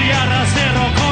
cigarras de rojo